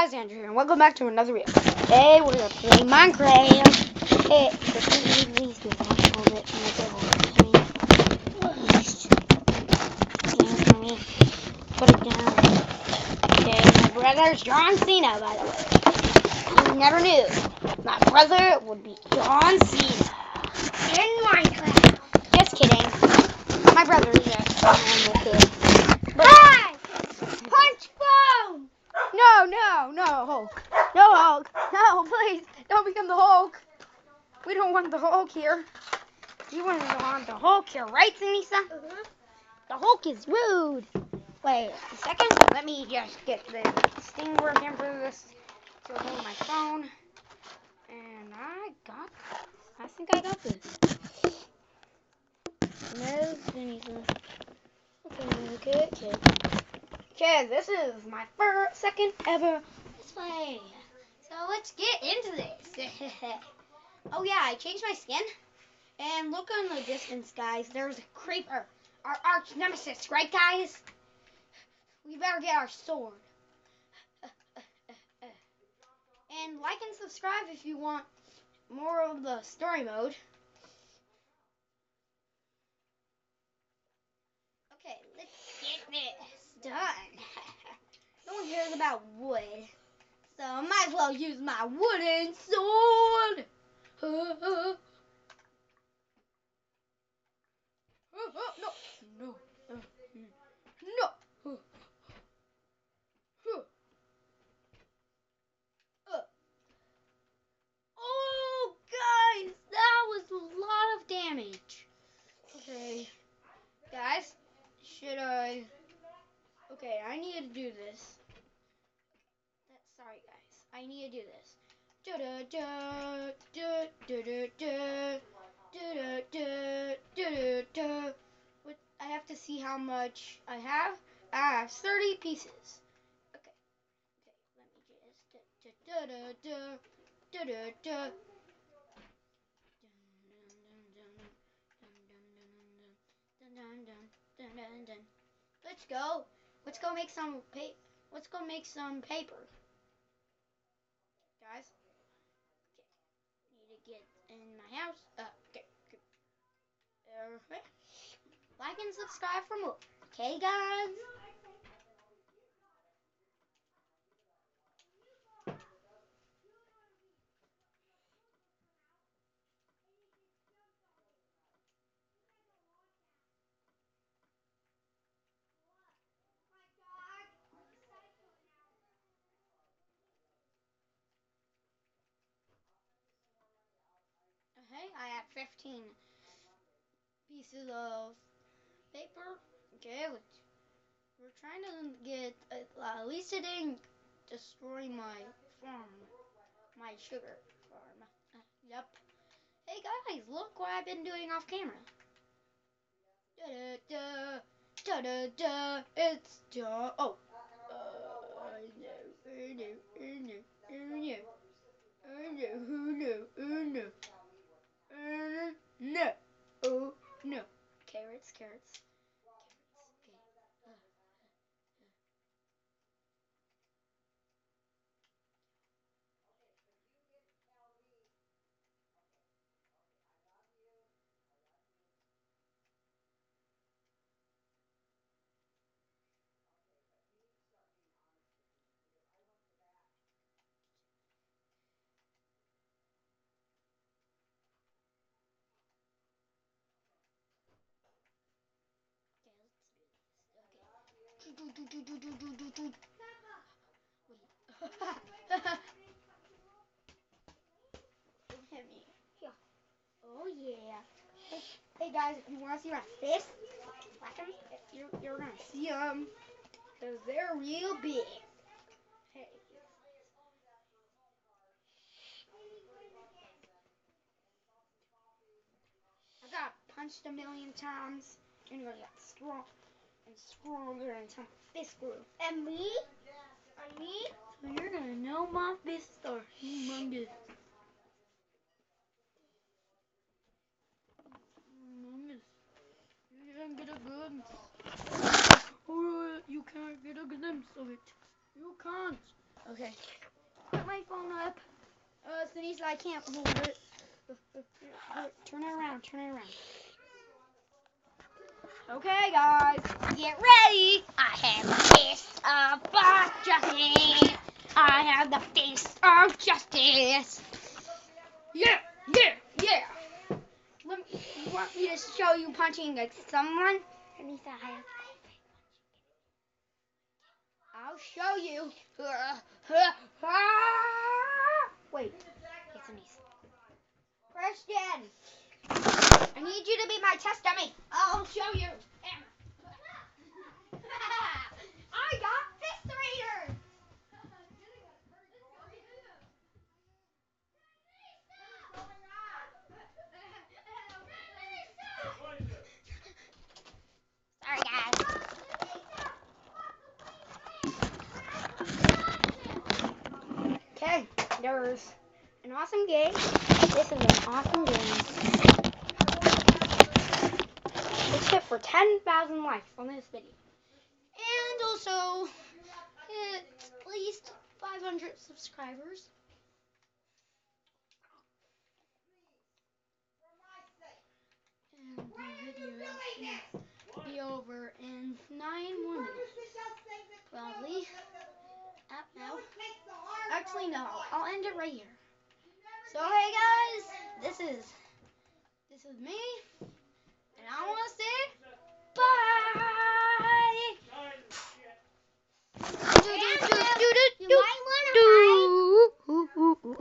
guys, Andrew here, and welcome back to another video. Today we're gonna play Minecraft. Hey, hold. Put it down. Okay, my brother's John Cena, by the way. You never knew. My brother would be John Cena. In Minecraft. Just kidding. My brother is a normal kid. But Hi! Punch phone! no, no, no, Hulk. No, Hulk. No, please. Don't become the Hulk. We don't want the Hulk here. You want to want the Hulk here, right, Sinisa? Mm-hmm. The Hulk is rude. Wait a second. Let me just get the sting working for this. So hold my phone. And I got I think I got this. No, Sinisa. Okay, okay, okay. Okay, this is my first, second ever Play. So let's get into this. oh yeah, I changed my skin. And look on the distance, guys. There's a creeper. Our arch nemesis, right, guys? We better get our sword. and like and subscribe if you want more of the story mode. Okay, let's get this done. no one cares about wood. So I might as well use my wooden sword. No, no, no. Oh, guys, that was a lot of damage. Okay, guys, should I? Okay, I need to do this. Sorry, guys. I need to do this. I have to see how much I have. I have 30 pieces. Okay. Okay, let me just. Let's go. Let's go make some pa- Let's go make some paper. Guys. Okay. Need to get in my house. Uh, okay. okay. Like and subscribe for more. Okay, guys. Okay, I have 15 pieces of paper. Okay, let's, we're trying to get, uh, at least it didn't destroy my farm, my sugar farm. Uh, yep. Hey guys, look what I've been doing off camera. Da da da da da da. It's da. Oh. Uh, no, no, no, no, no, no, no. Uh, no. Oh, no. Carrots, carrots. Carrots. Okay. Uh, uh, uh. Okay, let's do this. Okay. Do, do, do, do, do, do, do, do. Wait. Look at me. Here. Oh yeah. Hey, guys, you want to see my fist, like 'em, you're, you're gonna see them. Cause they're real big. Hey. I got punched a million times and I got strong stronger until my fist grew. And me? And me? So you're gonna know my fists are humongous. Humongous. You can't get a glimpse. Oh, you can't get a glimpse of it. You can't. Okay. Put my phone up. Uh, Denise, I can't hold it. Turn it around. Turn it around. Okay, guys, get ready. I have the face of justice. I have the face of justice. Yeah, yeah, yeah. Let me, you want me to show you punching like someone? Denise, I have. I'll show you. Wait, it's Denise. Christian, I need you to be my test dummy. I'll show you. I got fifth reader. Sorry, guys. Okay, there's an awesome game. This is an awesome game. Let's hit for 10,000 likes on this video. And also, hit at least 500 subscribers. And the video should be over in nine more minutes. Probably. Up now. Actually, no. I'll end it right here. So, hey guys, this is this is me, I want to say bye. Uh, hide. Do, do, do, do, do.